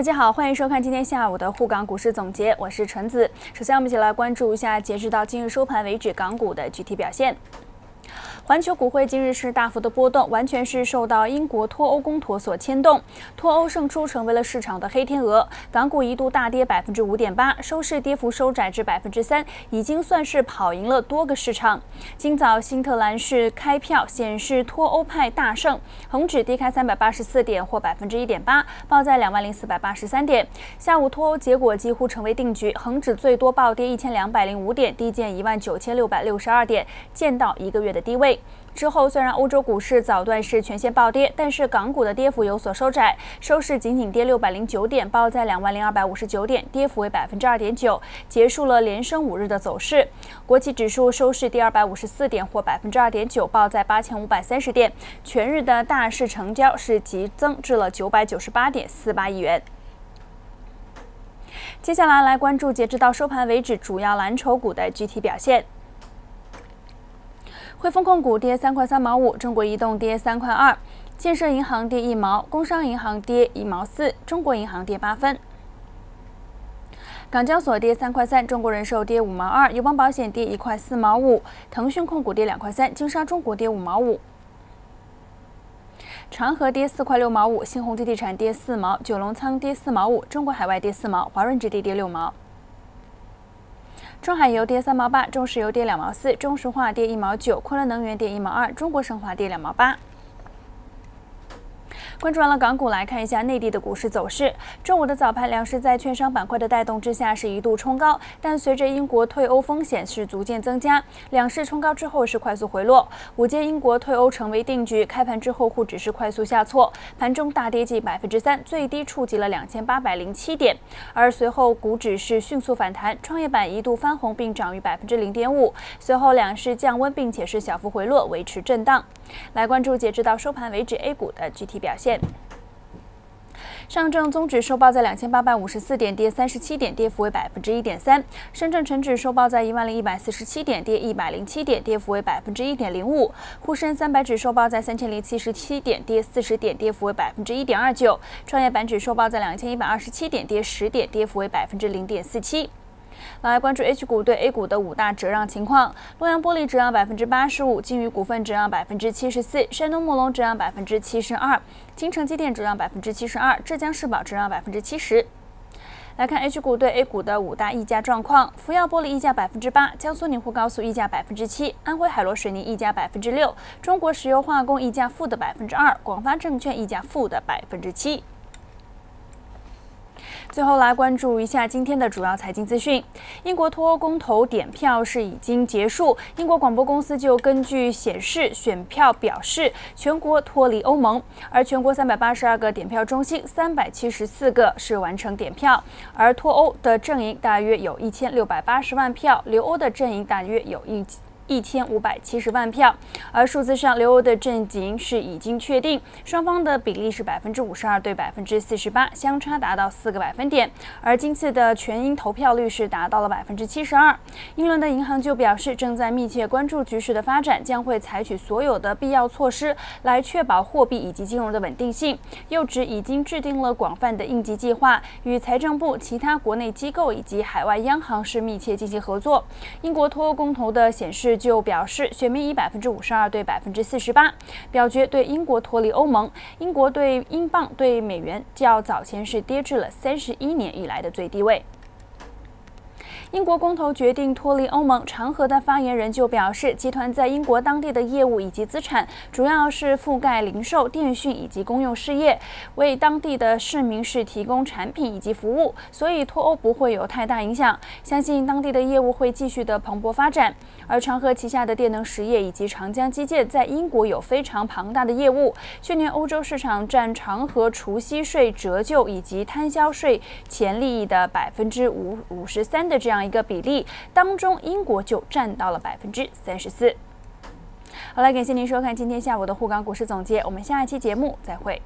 大家好，欢迎收看今天下午的沪港股市总结，我是纯子。首先，我们一起来关注一下截止到今日收盘为止港股的具体表现。环球股汇今日是大幅的波动，完全是受到英国脱欧公投所牵动，脱欧胜出成为了市场的黑天鹅。港股一度大跌百分之五点八，收市跌幅收窄至百分之三，已经算是跑赢了多个市场。今早新特兰市开票显示脱欧派大胜，恒指低开三百八十四点，或百分之一点八，报在两万零四百八十三点。下午脱欧结果几乎成为定局，恒指最多暴跌一千两百零五点，低见一万九千六百六十二点，见到一个月的低位。之后，虽然欧洲股市早段是全线暴跌，但是港股的跌幅有所收窄，收市仅仅跌六百零九点，报在两万零二百五十九点，跌幅为百分之二点九，结束了连升五日的走势。国企指数收市跌二百五十四点，或百分之二点九，报在八千五百三十点。全日的大市成交是急增至了九百九十八点四八亿元。接下来来关注截止到收盘为止主要蓝筹股的具体表现。汇丰控股跌三块三毛五，中国移动跌三块二，建设银行跌一毛，工商银行跌一毛四，中国银行跌八分。港交所跌三块三，中国人寿跌五毛二，友邦保险跌一块四毛五，腾讯控股跌两块三，金沙中国跌五毛五。长和跌四块六毛五，新鸿基地产跌四毛，九龙仓跌四毛五，中国海外跌四毛，华润置地跌六毛。中海油跌三毛八，中石油跌两毛四，中石化跌一毛九，昆仑能源跌一毛二，中国神华跌两毛八。关注完了港股，来看一下内地的股市走势。中午的早盘，两市在券商板块的带动之下是一度冲高，但随着英国退欧风险是逐渐增加，两市冲高之后是快速回落。午间英国退欧成为定局，开盘之后沪指是快速下挫，盘中大跌近百分之三，最低触及了两千八百零七点。而随后股指是迅速反弹，创业板一度翻红并涨逾百分之零点五。随后两市降温，并且是小幅回落，维持震荡。来关注截止到收盘为止 A 股的具体表现。上证综指收报在两千八百五十四点，跌三十七点，跌幅为百分之一点三。深圳成指收报在一万零一百四十七点，跌一百零七点，跌幅为百分之一点零五。沪深三百指收报在三千零七十七点，跌四十点，跌幅为百分之一点二九。创业板指收报在两千一百二十七点，跌十点，跌幅为百分之零点四七。来关注 H 股对 A 股的五大折让情况：洛阳玻璃折让百分之八十五，金宇股份折让百分之七十四，山东木龙折让百分之七十二，金城机电折让百分之七十二，浙江世宝折让百分之七十。来看 H 股对 A 股的五大溢价状况：福耀玻璃溢价百分之八，江苏宁沪高速溢价百分之七，安徽海螺水泥溢价百分之六，中国石油化工溢价负的百分之二，广发证券溢价负的百分之七。最后来关注一下今天的主要财经资讯。英国脱欧公投点票是已经结束，英国广播公司就根据显示选票表示全国脱离欧盟，而全国三百八十二个点票中心，三百七十四个是完成点票，而脱欧的阵营大约有一千六百八十万票，留欧的阵营大约有一。一千五百七十万票，而数字上留欧的阵营是已经确定，双方的比例是百分之五十二对百分之四十八，相差达到四个百分点。而今次的全英投票率是达到了百分之七十二。英伦的银行就表示，正在密切关注局势的发展，将会采取所有的必要措施来确保货币以及金融的稳定性。又指已经制定了广泛的应急计划，与财政部、其他国内机构以及海外央行是密切进行合作。英国脱欧公投的显示。就表示，选民以百分之五十二对百分之四十八表决对英国脱离欧盟。英国对英镑对美元较早前是跌至了三十一年以来的最低位。英国公投决定脱离欧盟，长和的发言人就表示，集团在英国当地的业务以及资产主要是覆盖零售、电讯以及公用事业，为当地的市民是提供产品以及服务，所以脱欧不会有太大影响。相信当地的业务会继续的蓬勃发展。而长和旗下的电能实业以及长江基建在英国有非常庞大的业务。去年欧洲市场占长和除息税折旧以及摊销税前利益的百分之五五十三的这样一个比例当中，英国就占到了百分之三十四。好了，感谢您收看今天下午的沪港股市总结，我们下一期节目再会。